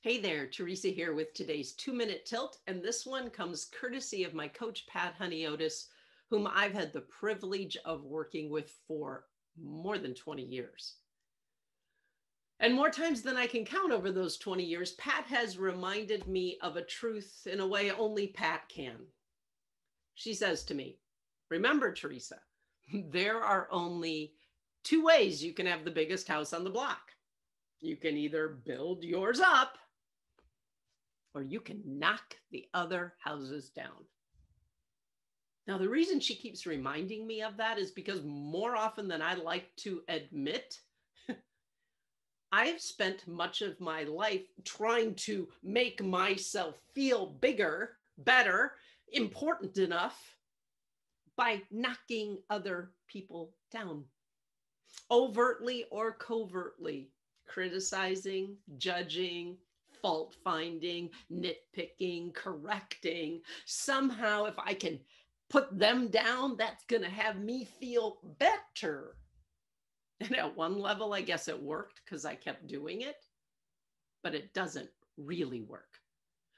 Hey there, Teresa here with today's two minute tilt. And this one comes courtesy of my coach, Pat Honeyodis, whom I've had the privilege of working with for more than 20 years. And more times than I can count over those 20 years, Pat has reminded me of a truth in a way only Pat can. She says to me, Remember, Teresa, there are only two ways you can have the biggest house on the block. You can either build yours up or you can knock the other houses down. Now, the reason she keeps reminding me of that is because more often than I like to admit, I've spent much of my life trying to make myself feel bigger, better, important enough by knocking other people down, overtly or covertly, criticizing, judging, fault finding, nitpicking, correcting. Somehow, if I can put them down, that's going to have me feel better. And at one level, I guess it worked because I kept doing it, but it doesn't really work,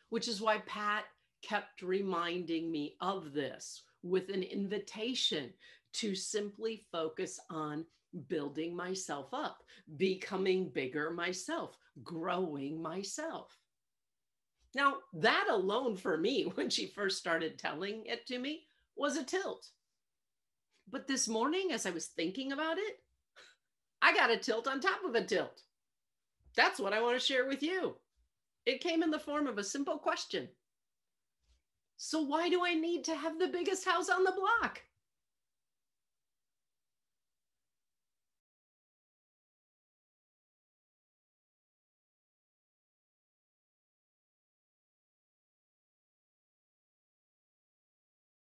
which is why Pat kept reminding me of this with an invitation to simply focus on building myself up, becoming bigger myself, growing myself. Now, that alone for me, when she first started telling it to me, was a tilt. But this morning, as I was thinking about it, I got a tilt on top of a tilt. That's what I want to share with you. It came in the form of a simple question. So, why do I need to have the biggest house on the block?